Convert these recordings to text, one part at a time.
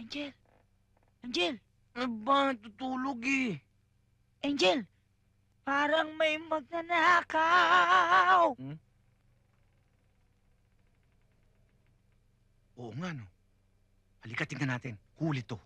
Angel! Angel! Ano ba? Tutulog eh. Angel! Parang may magnanakaw! Oo nga, no. Halika, tingnan natin. Huli to.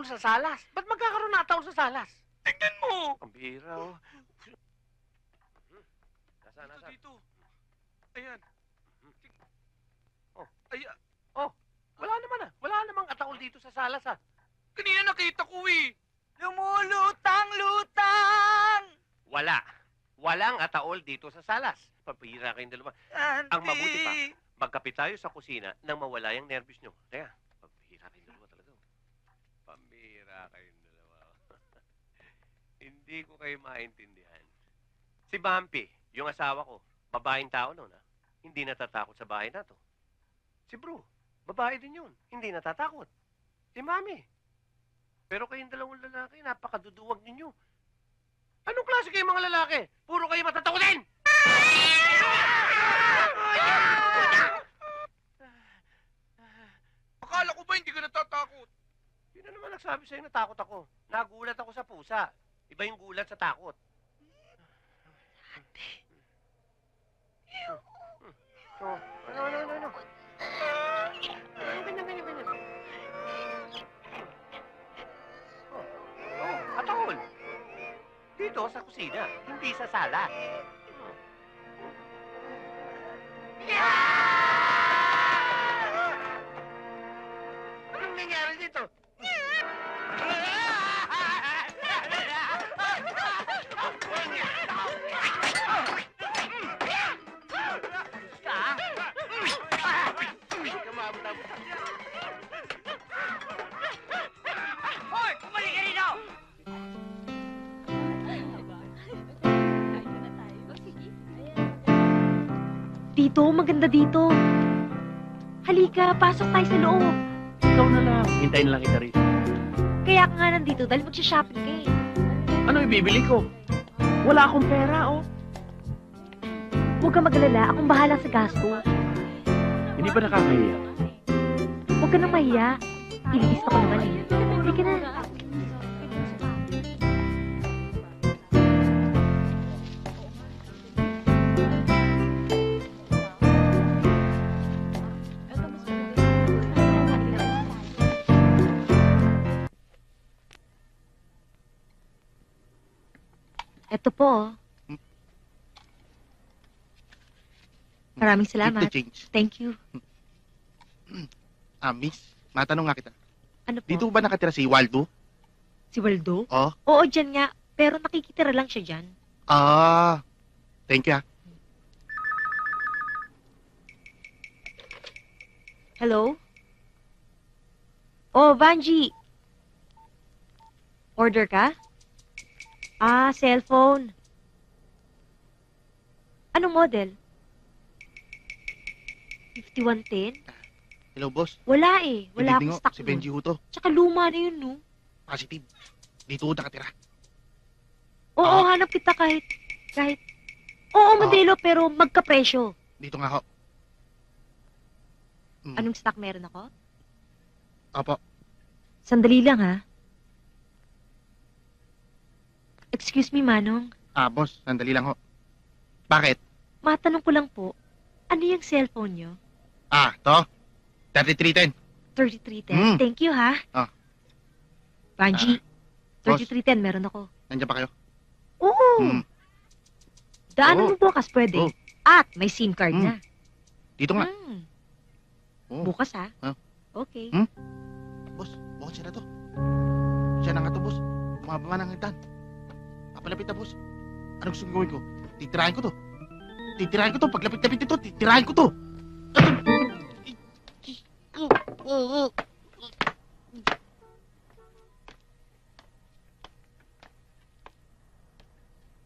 Ataol sa salas. Ba't magkakaroon na ataol sa salas? Tingnan mo! Ang bira, oh. Nasaan, Ito nasaan? dito. Ayan. Oh. Ay, Wala naman ah. Wala namang ataol dito sa salas ah. kanina nakita ko eh. Lumulutang-lutang! Wala. Walang ataol dito sa salas. Papira kayong dalawa. Santi! Ang mabuti pa. Magkapit tayo sa kusina nang mawala yung nervous nyo. Teka, pambira kayong dalawa talaga. oh. Pambira kayong dalawa. Hindi ko kayo maintindihan. Si Bumpy, yung asawa ko, babaeng tao noon ah. Hindi natatakot sa bahay na to. Si Bro, babae din yun. Hindi natatakot. Si Mami. Pero kayong dalawang lalaki, napakaduduwag ninyo. Anong klase kayong mga lalaki? Puro kayo matatakotin! Akala ko ba hindi ka natatakot? Naman nagsabi sa'yo na takot ako. Nagulat ako sa pusa. Iba yung gulat sa takot. Oh, ano, ano, ano, ano? Ano, ganyan, ganyan, ganyan. Oh, oh, atahol. Dito sa kusina, hindi sa sala. Dito, maganda dito. Halika, pasok tayo sa loob. Ikaw na lang. Hintayin na lang kita rito. Kaya ka nga nandito dahil magsha-shopping ka eh. Ano ibibili ko? Wala akong pera, oh. Huwag ka magalala, akong bahala sa gasto. Hindi ba nakakahiya? Huwag ka nang mahiya. Ililista ko naman eh. Halika na. Ito po. oh. Maraming Keep the salamat. change. Thank you. Ah, miss, matanong nga kita. Ano po? Dito ba nakatira si Waldo? Si Waldo? Oh. Oo, dyan nga. Pero nakikitira lang siya dyan. Ah, thank you ah. Hello? Oh, Vanji. Order ka? Ah, cellphone. Anong model? 5110? Hello, boss. Wala eh. Wala akong stock Si nun. Benji ho to. Tsaka luma na yun, no? Positive. Dito ho nakatira. Oo, Ah. hanap kita kahit, kahit, oo, Ah. modelo, pero magkapresyo. Dito nga ho. Mm. Anong stock meron ako? Opo. Sandali lang, ha? Excuse me, Manong. Ah, boss, sandali lang ho. Bakit? Matanong ko lang po, ano yung cellphone nyo? Ah, to. 3310. 3310. Mm. Thank you, ha? Ah. Vanji, boss. 3310 meron ako. Nandiyan pa kayo? Oo. Mm. Daanan Oo. mo bukas, pwede. Oo. At may SIM card Hmm. na. Dito nga. Hmm. Oo. Bukas, ha? Ah. Okay. Hmm? Boss, bukod siya na to. Siya na nga to, boss. Bumaba ng hagdan. Papalapit na, boss. Anong gusto kong gawin ko? Titirahin ko to. Titirahin ko to. Paglapit-lapit nito, titirahin ko to.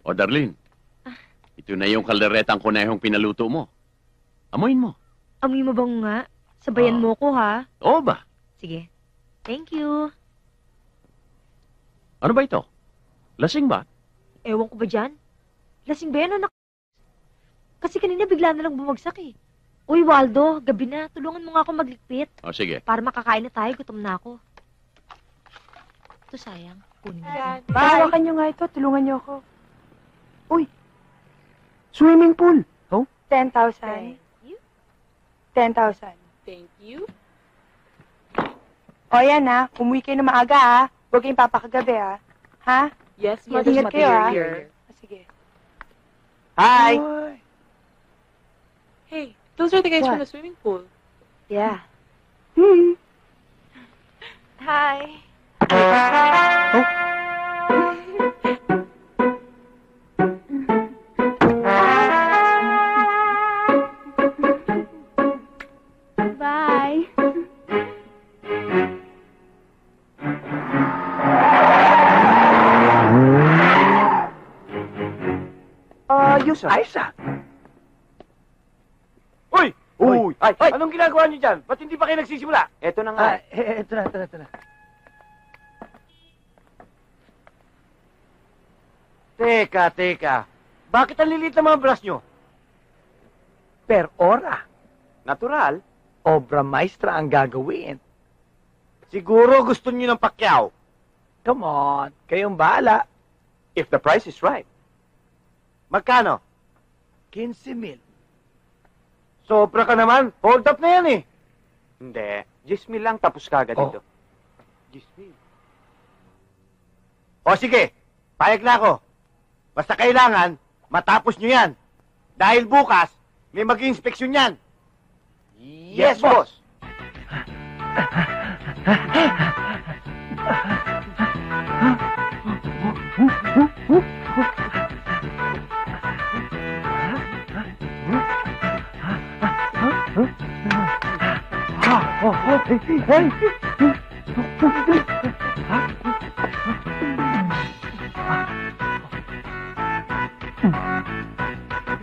O Darlene, ito na yung kalderetang kunehong pinaluto mo. Amoyin mo. Amoy mo bang nga? Sabayan Ah. mo ko, ha? Oo ba? Sige. Thank you. Ano ba ito? Lasing ba? Ewan ko ba dyan? Lasing ba yan, anak? Kasi kanina bigla na lang bumagsak, eh. Uy, Waldo, gabi na. Tulungan mo nga ako maglikpit. O sige. Para makakain na tayo, gutom na ako. Ito sayang. Kunin natin. Hawakan nyo nga ito. Tulungan nyo ako. Uy. Swimming pool. Oh? 10,000. 10,000. Thank you. O yan ha. Umuwi kayo na maaga ha. Huwag kayong papakagabi ha. Ha? Yes, Yes, Mother ingat kayo, ah. here. O, Sige. Hi! Hey, those are the guys from What? the swimming pool. Yeah. Hmm. Hi. Bye. Ayos ah. Ayos ah. Uy! Uy! Ay, anong ginagawa niyo dyan? Ba't hindi pa kayo nagsisimula? Eto na nga. eh, eto na, eto na, eto na. Teka, teka. Bakit ang lilit ng mga brush nyo? Per ora. Natural. Obra maestra ang gagawin. Siguro gusto niyo ng pakyaw. Come on, kayong bahala. If the price is right. Magkano? 15 mil. Sobra ka naman. Hold up na yan eh. Hindi. 10 mil lang tapos ka agad dito. 10 mil. O sige, payag na ako. Basta kailangan, matapos nyo yan. Dahil bukas, may mag-inspeksyon yan. Yes, boss. oh, oh.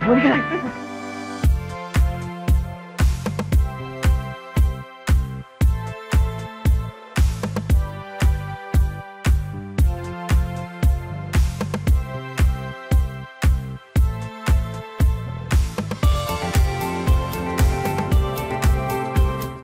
What are you doing?